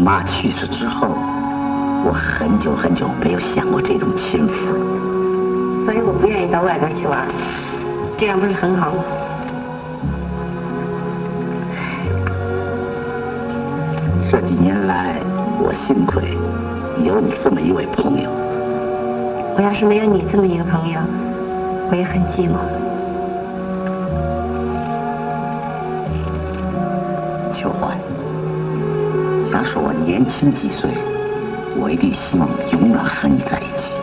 妈去世之后，我很久很久没有享过这种亲福了。所以我不愿意到外边去玩，这样不是很好吗？这几年来，我幸亏有你这么一位朋友。我要是没有你这么一个朋友，我也很寂寞。秋欢，他说我年轻几岁，我一定希望永远和你在一起。